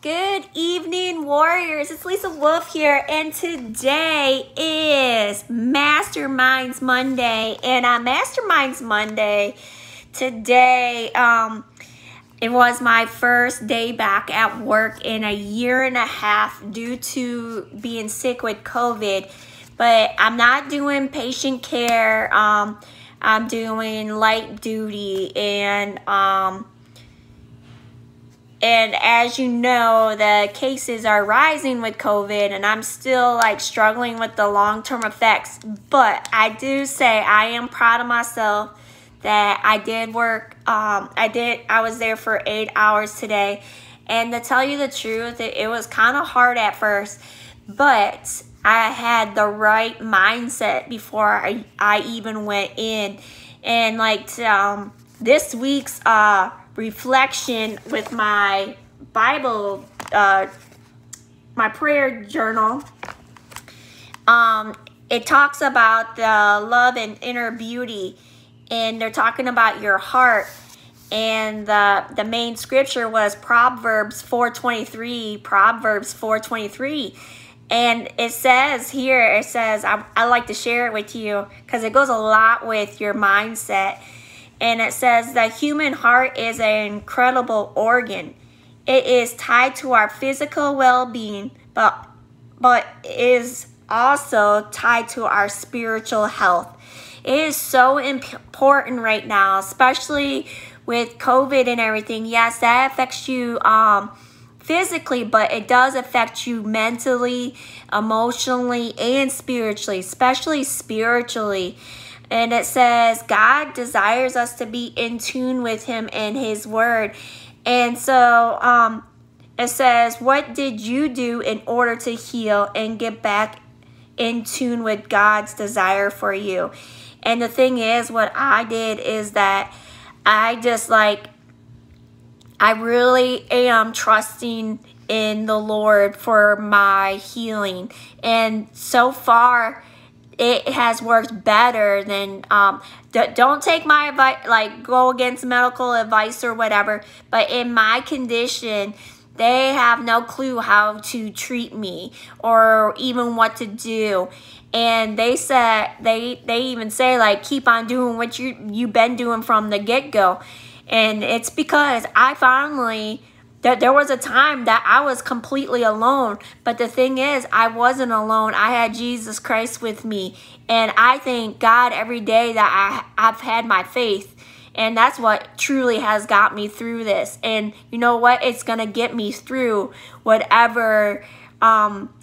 Good evening, warriors. It's Lisa Wolf here, and today is Masterminds Monday. And on Masterminds Monday, today, um, it was my first day back at work in a year and a half due to being sick with COVID. But I'm not doing patient care. Um, I'm doing light duty and um, and as you know, the cases are rising with COVID, and I'm still like struggling with the long term effects. But I do say I am proud of myself that I did work. Um, I did, I was there for eight hours today. And to tell you the truth, it, it was kind of hard at first, but I had the right mindset before I, I even went in. And like um, this week's uh, reflection with my Bible, uh, my prayer journal, um, it talks about the love and inner beauty, and they're talking about your heart. And the the main scripture was Proverbs 4:23, Proverbs 4:23. And it says here, it says, I, I like to share it with you because it goes a lot with your mindset and it says the human heart is an incredible organ. It is tied to our physical well-being, but but is also tied to our spiritual health. It is so important right now, especially with COVID and everything. Yes, that affects you um, physically, but it does affect you mentally, emotionally, and spiritually, especially spiritually. And it says, God desires us to be in tune with Him and His Word. And so um, it says, What did you do in order to heal and get back in tune with God's desire for you? And the thing is, what I did is that I just like, I really am trusting in the Lord for my healing. And so far, it has worked better than um, don't take my advice like go against medical advice or whatever but in my condition they have no clue how to treat me or even what to do. And they said they they even say like keep on doing what you you've been doing from the get-go. And it's because i finally that there was a time that I was completely alone. But the thing is, I wasn't alone. I had Jesus Christ with me. And I thank God every day that I, I've had my faith. And that's what truly has got me through this. And you know what? It's going to get me through whatever um,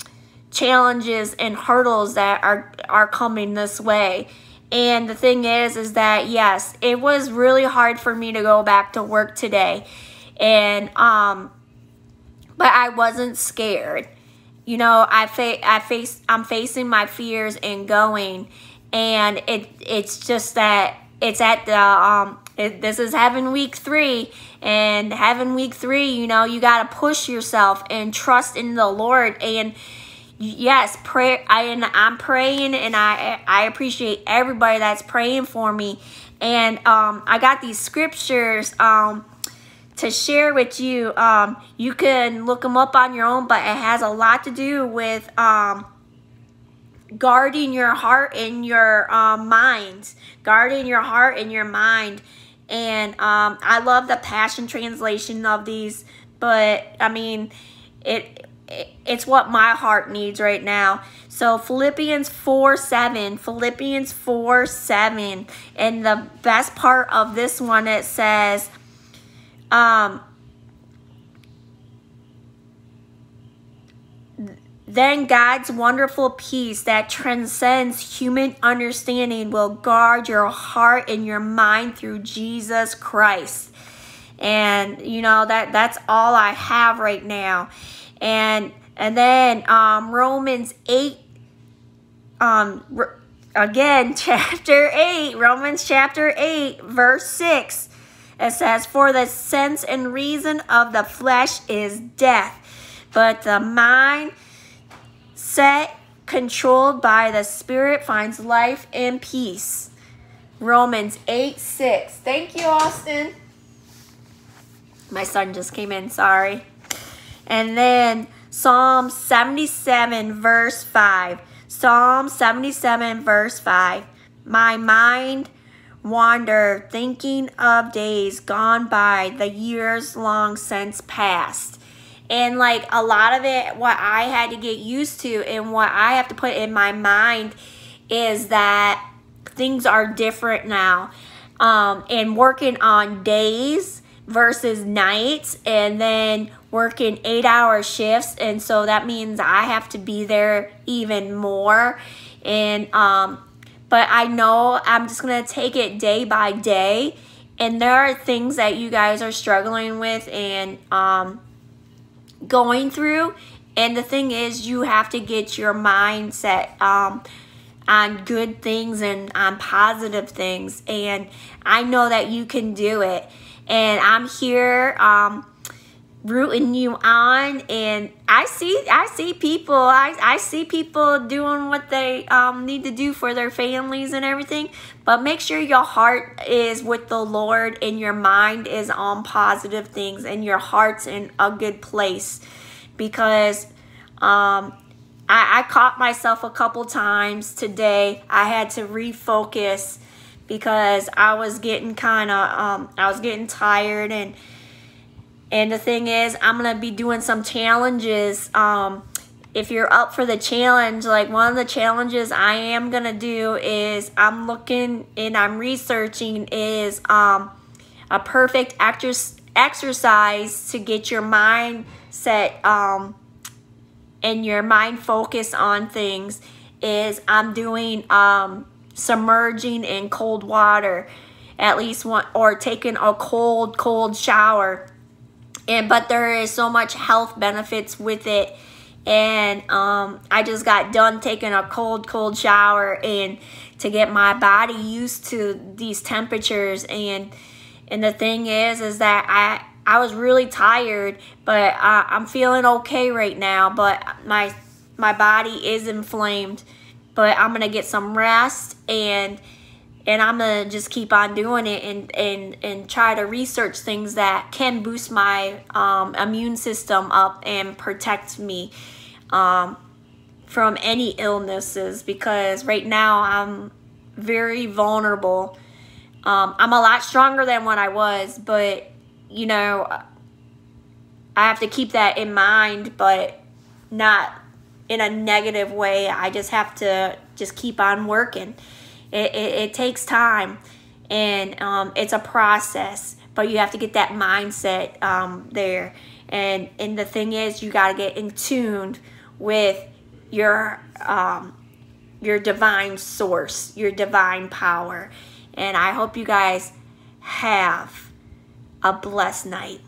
challenges and hurdles that are, are coming this way. And the thing is, is that yes, it was really hard for me to go back to work today and um but I wasn't scared. You know, I fa- I face I'm facing my fears and going and it it's just that it's at the um it, this is having week 3 and having week 3, you know, you got to push yourself and trust in the Lord and yes, pray I and I'm praying and I I appreciate everybody that's praying for me and um I got these scriptures um to share with you. Um, you can look them up on your own, but it has a lot to do with um, guarding your heart and your um, mind. Guarding your heart and your mind. And um, I love the Passion Translation of these, but I mean, it, it it's what my heart needs right now. So Philippians 4 7, Philippians 4 7. And the best part of this one, it says, um, then God's wonderful peace that transcends human understanding will guard your heart and your mind through Jesus Christ. And you know that that's all I have right now. And and then um, Romans 8 um again chapter 8 Romans chapter 8 verse 6 it says, For the sense and reason of the flesh is death, but the mind set controlled by the Spirit finds life and peace. Romans 8 6. Thank you, Austin. My son just came in, sorry. And then Psalm 77, verse 5. Psalm 77, verse 5. My mind wander thinking of days gone by, the years long since past. And like a lot of it, what I had to get used to and what I have to put in my mind is that things are different now. Um, and working on days versus nights and then working eight hour shifts. And so that means I have to be there even more. And, um, but I know I'm just to take it day by day. And there are things that you guys are struggling with and, um, going through. And the thing is, you have to get your mindset um, on good things and on positive things. And I know that you can do it. And I'm here um, rooting you on. And I see, I see people, I, I see people doing what they um, need to do for their families and everything. But make sure your heart is with the Lord and your mind is on positive things and your heart's in a good place because um, I, I caught myself a couple times today. I had to refocus because I was getting kind of, um, I was getting tired and, and the thing is, I'm going to be doing some challenges. Um, if you're up for the challenge, like one of the challenges I am going to do is I'm looking and I'm researching is um, a perfect exercise to get your mind set um, and your mind focus on things is I'm doing um, submerging in cold water at least one or taking a cold cold shower and but there is so much health benefits with it. And um, I just got done taking a cold cold shower and to get my body used to these temperatures. And and the thing is is that I I was really tired, but I, I'm feeling okay right now. But my my body is inflamed, but I'm gonna get some rest and and I'm gonna just keep on doing it and and and try to research things that can boost my um, immune system up and protect me um, from any illnesses because right now I'm very vulnerable. Um, I'm a lot stronger than what I was, but you know, I have to keep that in mind, but not in a negative way. I just have to just keep on working. It, it, it takes time and um, it's a process, but you have to get that mindset um, there. And, and the thing is, you got to get in tuned with your, um, your divine source, your divine power. And I hope you guys have a blessed night.